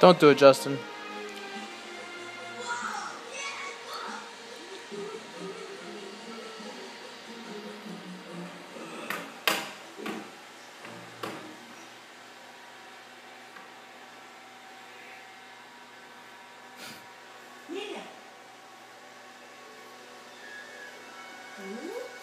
Don't do it, Justin. I'll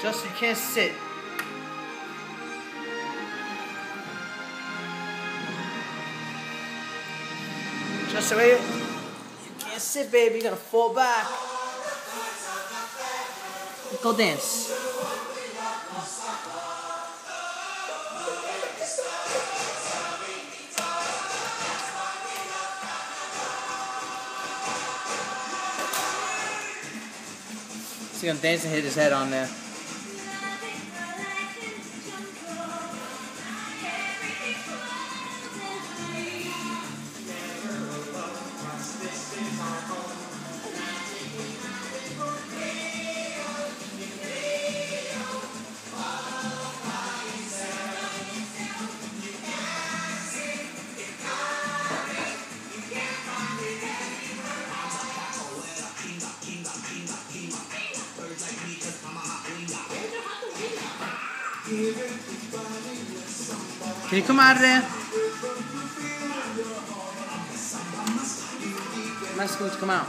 Justin, you can't sit. Justin, wait. You can't sit, baby. You're gonna fall back. Go dance. See him dance and hit his head on there. Can you come out of there? I'm asking you to come out.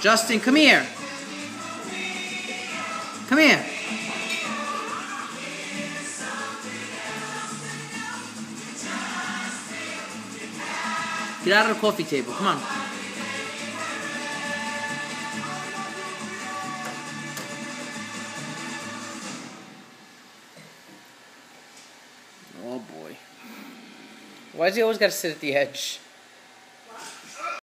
Justin, come here. Come here. Get out of the coffee table. Come on. Oh boy. Why does he always got to sit at the edge?